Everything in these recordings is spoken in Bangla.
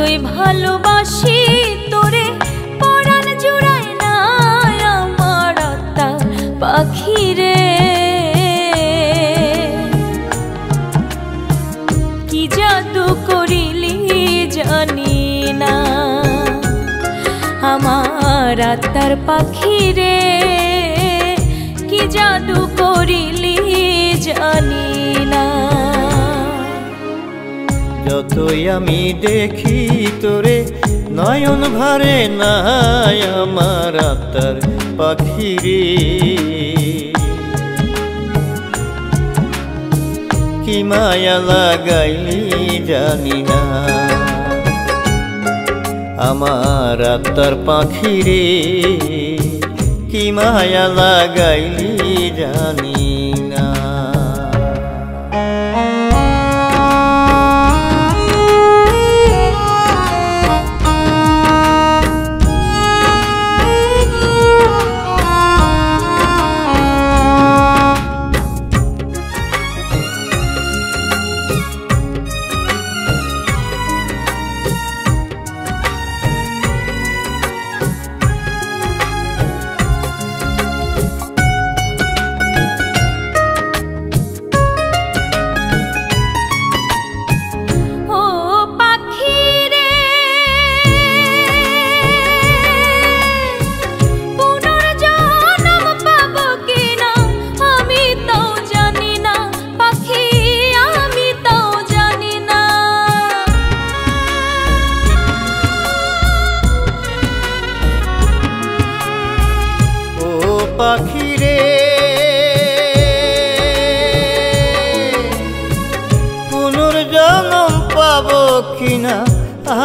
যতই ভালোবাসি তোরে, পরাণ জুড়ায় না আমার আত্মা পাখি রে কি জাদু করিলি জানি না, আমার আত্মার পাখি রে কি জাদু করিলি যতই আমি দেখি তোরে, নয়ন ভরে নাই আমার আত্মার পাখি রে। কি মায়া লাগাইলি জানি না। আমার আত্মার পাখি রে, কি মায়া লাগাইলি জানি না। ও পাখি রে। পুনর্জন্ম পাব কিনা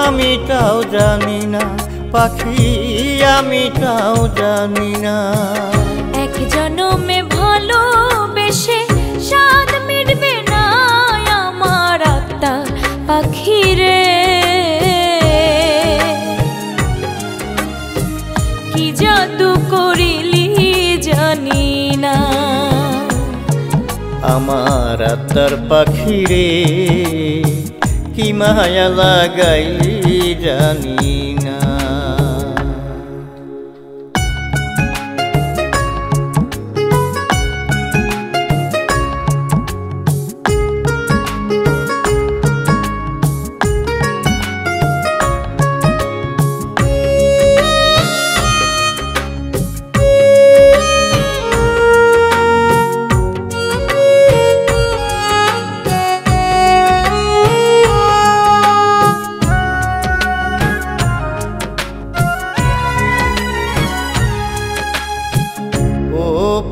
আমি তাও জানি না। পাখি আমি তাও জানি না। এক জনমে ভালোবেসে স্বাদ আমার আত্মার পাখি রে কি মায়া লাগাইলি জানি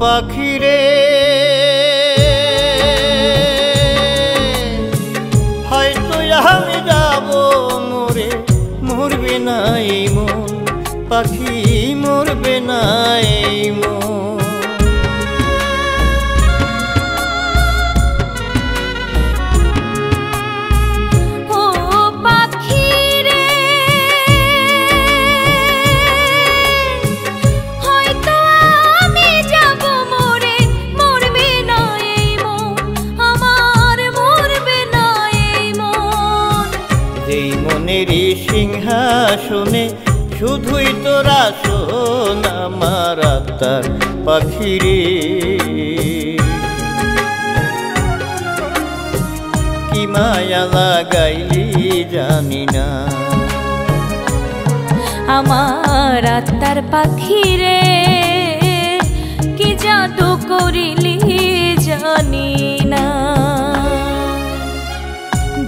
না ও পাখি রে হয়তো আমি যাব মোরে, মরবে নাই মন, পাখি মরবে নাই মন। সিংহাসনে, শুধুই তোরা শোন আমার আত্মার পাখি রে কি মায়া লাগাইলি জানি না। আমার আত্মার পাখি রে কি জাদু করিলি জানি না।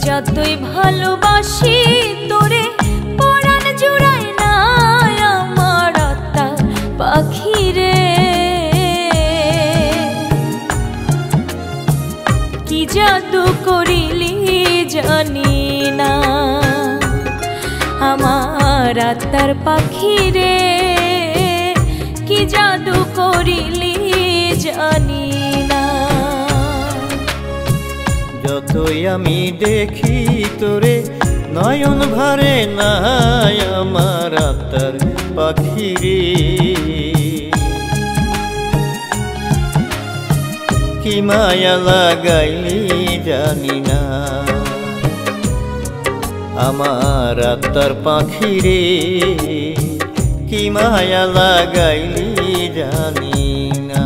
যতই ভালোবাসি তোরে জানি না। আমার আত্মার পাখি রে, কি জাদু করিলি জানি যতই আমি দেখি তোরে, নয়ন ভরে না আমার আত্মার পাখি রে। কি মায়া লাগাইলি জানি না। আমার আত্মার পাখি রে কি মায়া লাগাইলি জানি না।